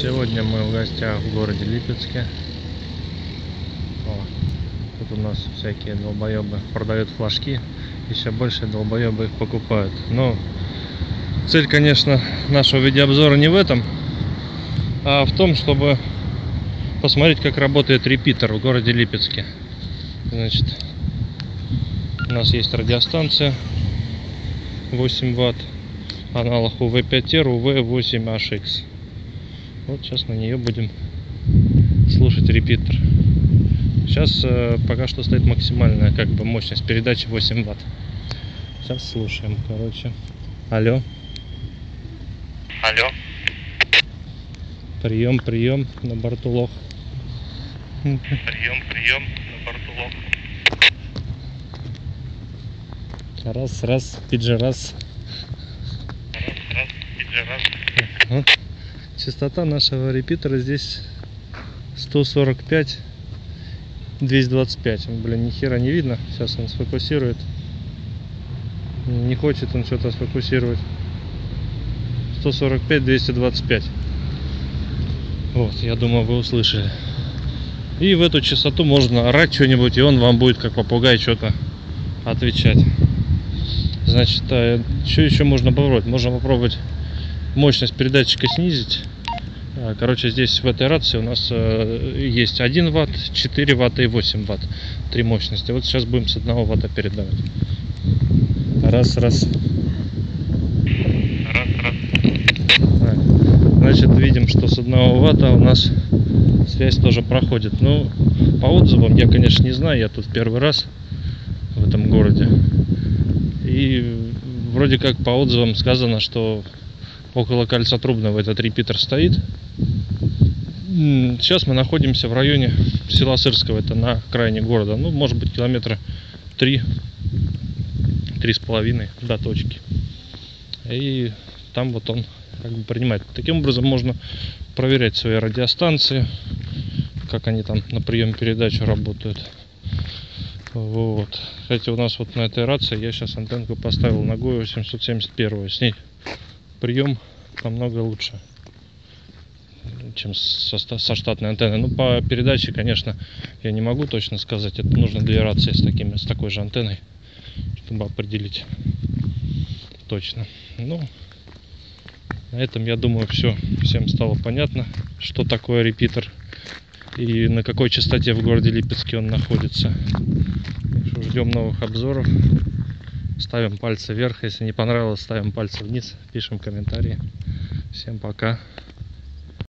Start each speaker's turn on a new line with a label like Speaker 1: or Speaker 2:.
Speaker 1: Сегодня мы в гостях в городе Липецке. О, тут у нас всякие долбоебы продают флажки. Еще больше долбоебы их покупают. Но цель, конечно, нашего видеообзора не в этом, а в том, чтобы посмотреть, как работает репитер в городе Липецке. Значит, у нас есть радиостанция 8 ватт, аналог UV5R, UV8HX. Вот сейчас на нее будем слушать репитер. Сейчас э, пока что стоит максимальная как бы мощность передачи 8 ватт. Сейчас слушаем, короче. Алло.
Speaker 2: Алло,
Speaker 1: Прием, прием, на борту лох.
Speaker 2: прием, прием, на борту лох.
Speaker 1: Раз, раз, пиджи, раз.
Speaker 2: Раз, раз, иди, раз.
Speaker 1: Вот. Частота нашего репитера здесь 145 225. Блин, ни хера не видно. Сейчас он сфокусирует. Не хочет он что-то сфокусировать. 145 225. Вот, я думаю, вы услышали. И в эту частоту можно орать что-нибудь, и он вам будет как попугай что-то отвечать. Значит, что еще можно попробовать? Можно попробовать мощность передатчика снизить. А, Короче, здесь в этой рации у нас э, есть 1 ватт, 4 ватта и 8 ватт. Три мощности. Вот сейчас будем с 1 ватта передавать. Раз, раз.
Speaker 2: Раз, раз.
Speaker 1: Значит, видим, что с 1 ватта у нас связь тоже проходит. Ну, по отзывам я, конечно, не знаю, я тут первый раз в этом городе. И вроде как по отзывам сказано, что около кольца Трубного этот репитер стоит. Сейчас мы находимся в районе села Сырского, это на окраине города. Ну, может быть, километра три, три с половиной до точки. И там вот он как бы принимает. Таким образом можно проверять свои радиостанции, как они там на прием передачу работают. Вот. Кстати, у нас вот на этой рации я сейчас антенку поставил ногой 871. С ней прием намного лучше, чем со, со штатной антенной. Ну, по передаче, конечно, я не могу точно сказать. Это нужно для рации с, такими, с такой же антенной, чтобы определить точно. Ну, на этом, я думаю, все. Всем стало понятно, что такое репитер и на какой частоте в городе Липецке он находится. Ждем новых обзоров. Ставим пальцы вверх. Если не понравилось, ставим пальцы вниз. Пишем комментарии. Всем пока.